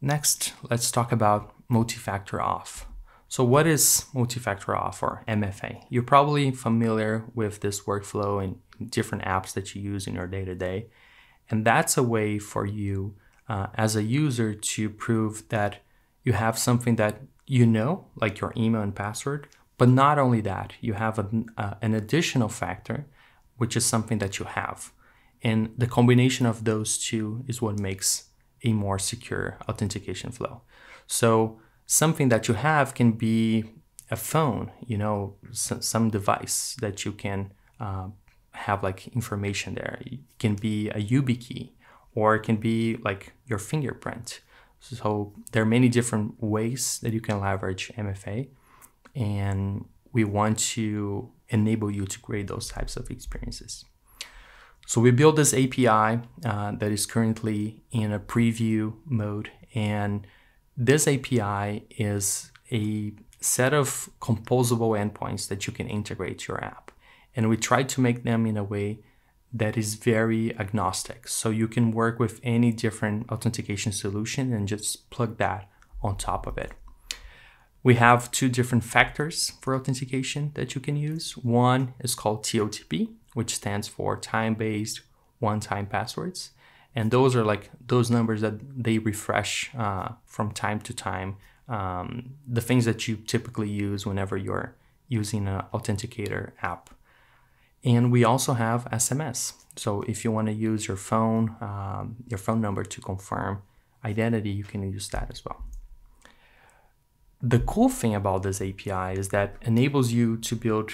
Next, let's talk about multi-factor auth. So what is multi-factor auth or MFA? You're probably familiar with this workflow in different apps that you use in your day-to-day. -day. And that's a way for you uh, as a user to prove that you have something that you know, like your email and password, but not only that, you have an, uh, an additional factor, which is something that you have. And the combination of those two is what makes a more secure authentication flow. So something that you have can be a phone, you know, some device that you can uh, have like information there. It can be a YubiKey or it can be like your fingerprint. So there are many different ways that you can leverage MFA and we want to enable you to create those types of experiences. So we built this API uh, that is currently in a preview mode and this API is a set of composable endpoints that you can integrate your app. And we try to make them in a way that is very agnostic. So you can work with any different authentication solution and just plug that on top of it. We have two different factors for authentication that you can use. One is called TOTP, which stands for time-based one-time passwords. And those are like those numbers that they refresh uh, from time to time. Um, the things that you typically use whenever you're using an authenticator app. And we also have SMS. So if you want to use your phone, um, your phone number to confirm identity, you can use that as well. The cool thing about this API is that enables you to build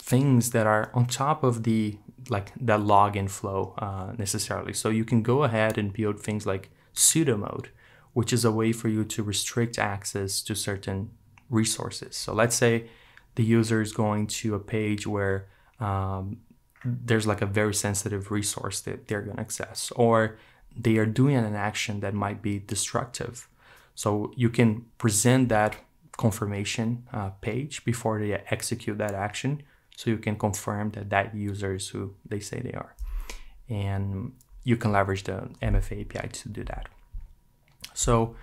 things that are on top of the like that login flow uh, necessarily. So you can go ahead and build things like sudo mode, which is a way for you to restrict access to certain resources. So let's say the user is going to a page where um, there's like a very sensitive resource that they're going to access, or they are doing an action that might be destructive. So you can present that confirmation uh, page before they execute that action so you can confirm that that user is who they say they are. And you can leverage the MFA API to do that. So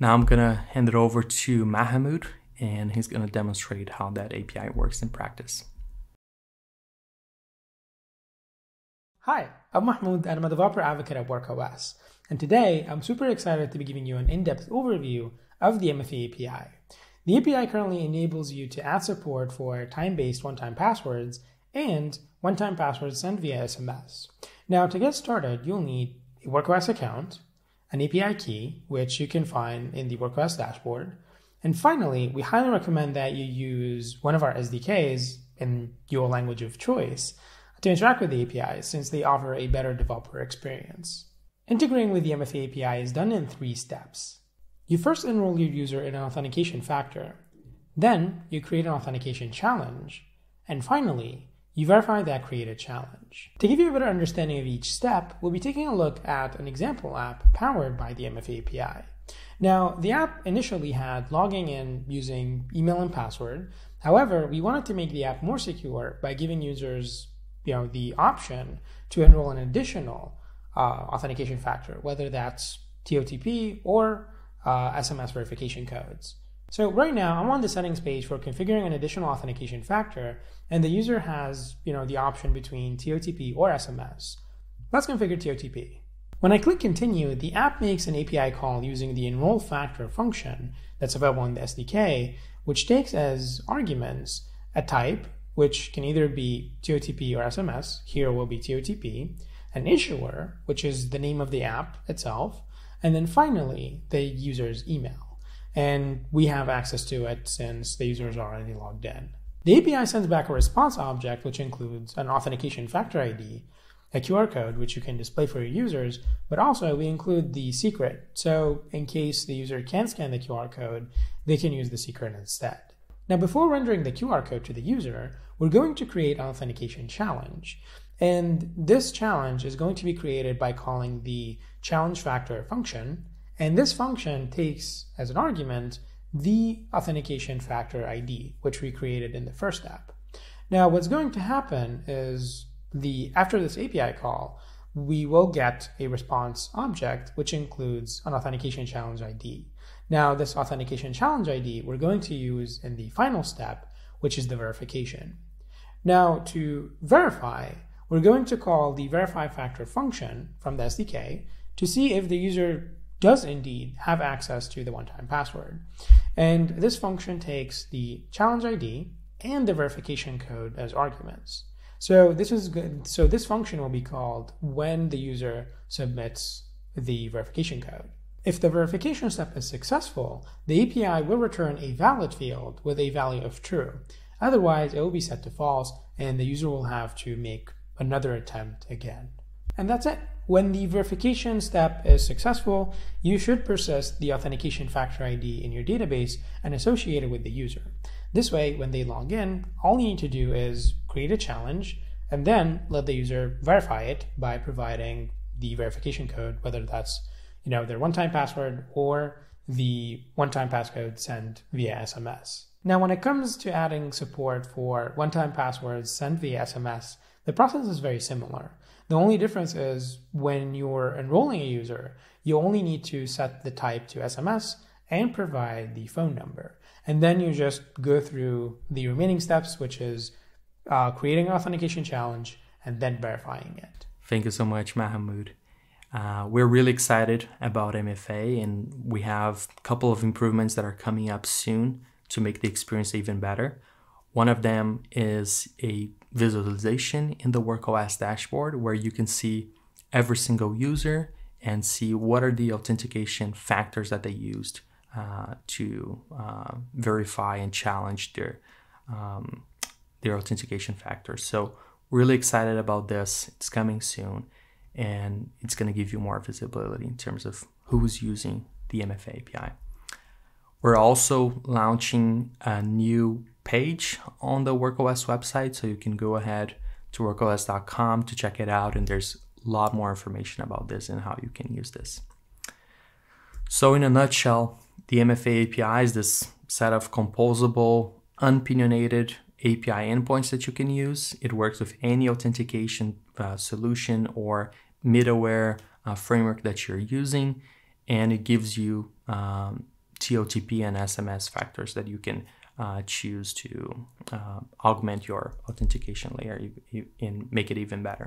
now I'm gonna hand it over to Mahamud and he's gonna demonstrate how that API works in practice. Hi, I'm Mahmoud and I'm a developer advocate at WorkOS. And today I'm super excited to be giving you an in-depth overview of the MFA API. The API currently enables you to add support for time-based one-time passwords and one-time passwords sent via SMS. Now, to get started, you'll need a WorkOS account, an API key, which you can find in the WorkOS dashboard, and finally, we highly recommend that you use one of our SDKs in your language of choice to interact with the APIs since they offer a better developer experience. Integrating with the MFA API is done in three steps. You first enroll your user in an authentication factor. Then you create an authentication challenge. And finally, you verify that created challenge. To give you a better understanding of each step, we'll be taking a look at an example app powered by the MFA API. Now, the app initially had logging in using email and password. However, we wanted to make the app more secure by giving users you know, the option to enroll an additional uh, authentication factor, whether that's TOTP or uh, SMS verification codes. So right now I'm on the settings page for configuring an additional authentication factor and the user has you know, the option between TOTP or SMS. Let's configure TOTP. When I click continue, the app makes an API call using the enroll factor function that's available in the SDK, which takes as arguments a type, which can either be TOTP or SMS, here will be TOTP, an issuer, which is the name of the app itself, and then finally, the user's email. And we have access to it since the user is already logged in. The API sends back a response object, which includes an authentication factor ID, a QR code, which you can display for your users, but also we include the secret. So in case the user can't scan the QR code, they can use the secret instead. Now, before rendering the QR code to the user, we're going to create an authentication challenge. And this challenge is going to be created by calling the challenge factor function. And this function takes as an argument the authentication factor ID, which we created in the first step. Now, what's going to happen is the after this API call, we will get a response object which includes an authentication challenge ID. Now, this authentication challenge ID we're going to use in the final step, which is the verification. Now, to verify, we're going to call the verify factor function from the SDK to see if the user does indeed have access to the one-time password. And this function takes the challenge ID and the verification code as arguments. So this is good. So this function will be called when the user submits the verification code. If the verification step is successful, the API will return a valid field with a value of true. Otherwise, it will be set to false and the user will have to make another attempt again. And that's it. When the verification step is successful, you should persist the authentication factor ID in your database and associate it with the user. This way, when they log in, all you need to do is create a challenge and then let the user verify it by providing the verification code, whether that's you know their one-time password or the one-time passcode sent via SMS. Now, when it comes to adding support for one-time passwords sent via SMS, the process is very similar. The only difference is when you're enrolling a user, you only need to set the type to SMS and provide the phone number. And then you just go through the remaining steps, which is uh, creating an authentication challenge and then verifying it. Thank you so much, Mahmoud. Uh, we're really excited about MFA, and we have a couple of improvements that are coming up soon to make the experience even better. One of them is a visualization in the WorkOS dashboard where you can see every single user and see what are the authentication factors that they used uh, to uh, verify and challenge their um, their authentication factors. So really excited about this. It's coming soon, and it's going to give you more visibility in terms of who's using the MFA API. We're also launching a new page on the WorkOS website, so you can go ahead to workos.com to check it out, and there's a lot more information about this and how you can use this. So, in a nutshell, the MFA API is this set of composable, unopinionated API endpoints that you can use. It works with any authentication uh, solution or middleware uh, framework that you're using, and it gives you um, TOTP and SMS factors that you can uh, choose to uh, augment your authentication layer and make it even better.